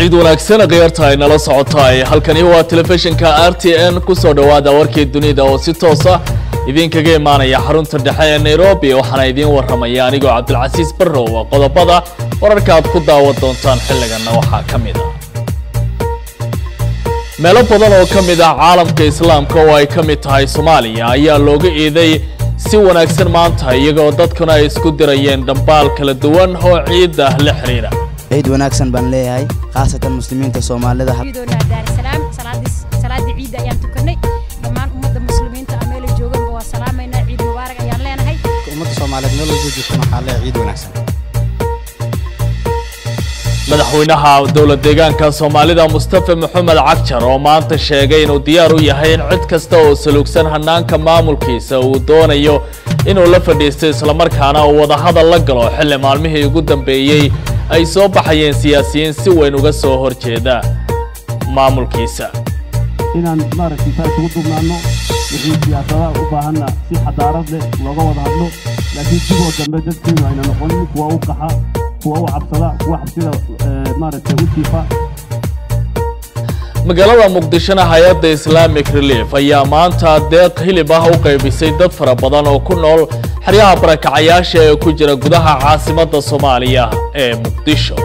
ciid wanaagsan khiyaarta ay nala socotaay halkani waa telefishinka r t n ku soo dhowaada warkii dunida oo si toosa idinkaga imaanaya xarunta dhexe ee nairobi waxaana idiin waramaya anigoo cabdilcasiis barrow qodobada wararka aad ku daawan doontaan xilliganna waxaa ka mid ah. Meelo badan oo ka mid ah caalamka islaamka oo ay ka mid tahay soomaaliya ayaa looga eeday si wanaagsan maanta iyagoo dadkuna ay isku dirayeen dhambaal kala duwan oo ciidda la xidhiidha ciid wanaagsan baan leeyahay khaasatan muslimiinta soomaalida. Ciidoona daarsalaam salaadii salaadii ciidda ayaan tukanay. Dhammaan ummadda muslimiinta ah meelay jooganba waa salaamaynaa. Ciid mubaarak ayaan leenahay. Ummadda soomaaliyeed meel walba joogtana waxaa leeyahay ciid wanaagsan. Madaxweynaha dowlad deegaanka soomaalida mustafa maxamed cagjar oo maanta sheegay inuu diyaar u yahay in cid kasta oo saluugsan hanaanka maamulkiisa uu doonayo inuu la fadhiisto islamarkaana uu wadahadal la galo xilli maalmihii ugu dambeeyey ay soo baxayeen siyaasiyiin si weyn uga soo horjeeda maamulkiisa. Inaan maaragtay saa isugu dubnaanno wixii siyaasadaha u baahanna si xadaarad leh looga wada hadlo. Laakiin sidoo dambe dadkeenu ayna noqonin kuwa u qaxa kuwa u cabsada kuwa xabsida maaragtay u jiifa. Magaalada muqdishona hay'adda islamic relief ayaa maanta deeq hilib ah u qaybisay dad fara badan oo ku nool xeryaha barakacayaasha ee ku jira gudaha caasimadda soomaaliya ee muqdisho